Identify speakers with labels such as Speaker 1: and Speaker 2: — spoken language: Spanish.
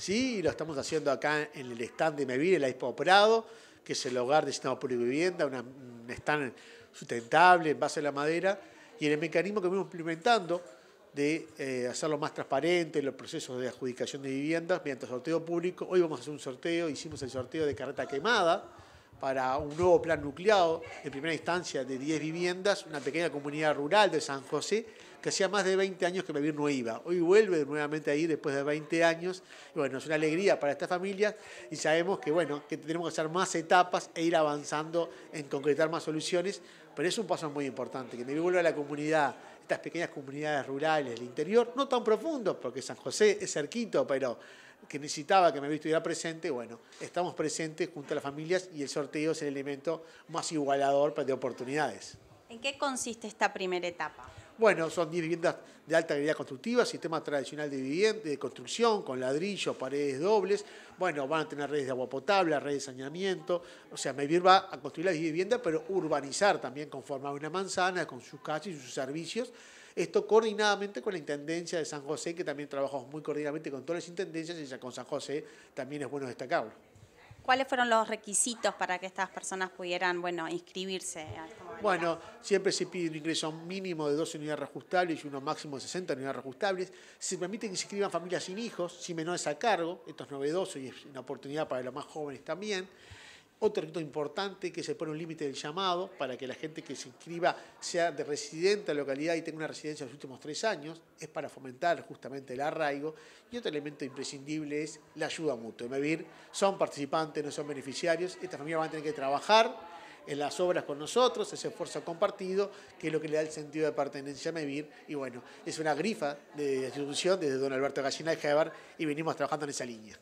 Speaker 1: Sí, lo estamos haciendo acá en el stand de Mevir, en la Expo Prado, que es el hogar del sistema público de vivienda, una, un stand sustentable en base a la madera, y en el mecanismo que venimos implementando de eh, hacerlo más transparente, los procesos de adjudicación de viviendas mediante sorteo público. Hoy vamos a hacer un sorteo, hicimos el sorteo de carreta quemada para un nuevo plan nucleado, en primera instancia de 10 viviendas, una pequeña comunidad rural de San José, que hacía más de 20 años que vivir no iba. Hoy vuelve nuevamente ahí después de 20 años. Y bueno, es una alegría para esta familia y sabemos que, bueno, que tenemos que hacer más etapas e ir avanzando en concretar más soluciones, pero es un paso muy importante, que me vuelva a la comunidad, estas pequeñas comunidades rurales del interior, no tan profundos, porque San José es cerquito, pero que necesitaba que me estuviera presente, bueno, estamos presentes junto a las familias y el sorteo es el elemento más igualador de oportunidades.
Speaker 2: ¿En qué consiste esta primera etapa?
Speaker 1: Bueno, son 10 viviendas de alta calidad constructiva, sistema tradicional de vivienda, de construcción, con ladrillo, paredes dobles. Bueno, van a tener redes de agua potable, redes de saneamiento. O sea, Mevir va a construir las viviendas, pero urbanizar también conforme a una manzana, con sus calles y sus servicios. Esto coordinadamente con la Intendencia de San José, que también trabajamos muy coordinadamente con todas las intendencias y ya con San José también es bueno destacarlo.
Speaker 2: ¿Cuáles fueron los requisitos para que estas personas pudieran bueno, inscribirse a esta?
Speaker 1: Bueno, siempre se pide un ingreso mínimo de 12 unidades reajustables y uno máximo de 60 unidades reajustables. Se permite que se inscriban familias sin hijos, sin menores a cargo. Esto es novedoso y es una oportunidad para los más jóvenes también. Otro requisito importante que se pone un límite del llamado para que la gente que se inscriba sea de residente de la localidad y tenga una residencia en los últimos tres años, es para fomentar justamente el arraigo. Y otro elemento imprescindible es la ayuda mutua. MEVIR son participantes, no son beneficiarios. Estas familias van a tener que trabajar en las obras con nosotros, ese esfuerzo compartido, que es lo que le da el sentido de pertenencia a MEVIR. Y bueno, es una grifa de institución desde don Alberto Gallina de Gebar y venimos trabajando en esa línea.